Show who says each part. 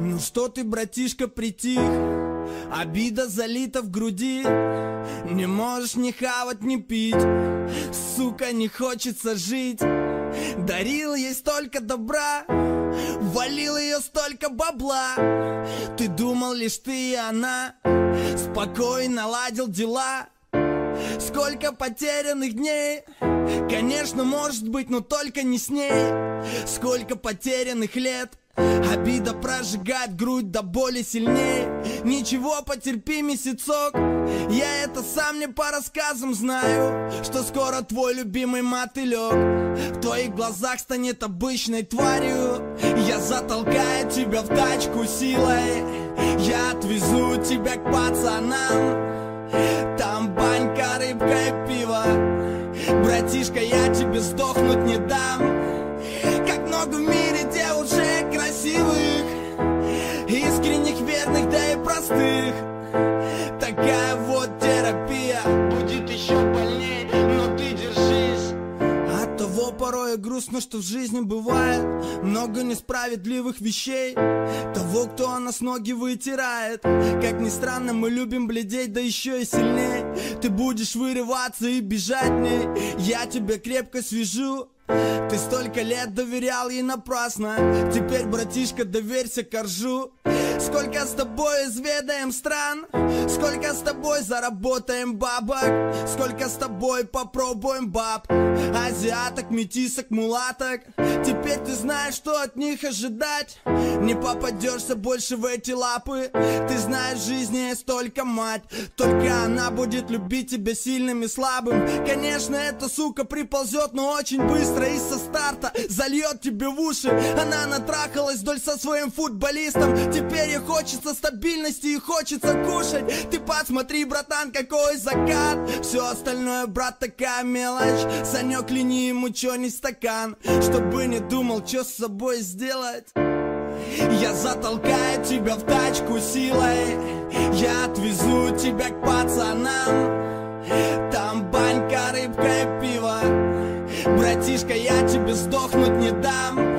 Speaker 1: Ну что ты, братишка, притих? Обида залита в груди. Не можешь ни хавать, ни пить. Сука, не хочется жить. Дарил ей столько добра Валил ее столько бабла. Ты думал лишь ты и она Спокойно ладил дела. Сколько потерянных дней Конечно, может быть, но только не с ней. Сколько потерянных лет Обида прожигает грудь до боли сильнее. Ничего, потерпи месяцок. Я это сам не по рассказам знаю Что скоро твой любимый мотылек В твоих глазах станет обычной тварью. Я затолкаю тебя в тачку силой. Я отвезу тебя к пацанам. Там банька, рыбка и пиво. Братишка, я тебе сдохнуть не дам. Как много в мире вот терапия Будет еще больней, но ты держись. От того порой грустно, что в жизни бывает Много несправедливых вещей. Того, кто нас ноги вытирает. Как ни странно, мы любим бледеть, да еще и сильней Ты будешь вырываться и бежать ней. Я тебя крепко свяжу. Ты столько лет доверял ей напрасно. Теперь, братишка, доверься коржу Сколько с тобой изведаем стран? Сколько с тобой заработаем бабок? Сколько с тобой попробуем баб? Азиаток, метисок, мулаток? Теперь ты знаешь, что от них ожидать? Не попадешься больше в эти лапы? Ты знаешь, в жизни есть только мать. Только она будет любить тебя сильным и слабым. Конечно, эта сука приползет, но очень быстро И со старта зальет тебе в уши. Она натрахалась вдоль со своим футболистом. Теперь ей хочется стабильности и хочется кушать. Ты посмотри, братан, какой закат. Все остальное, брат, такая мелочь. Санек, лини ему чё не стакан. Чтобы не думал, что с собой сделать. Я затолкаю тебя в тачку силой. Я отвезу тебя к пацанам. Там банька, рыбка и пиво. Братишка, я тебе сдохнуть не дам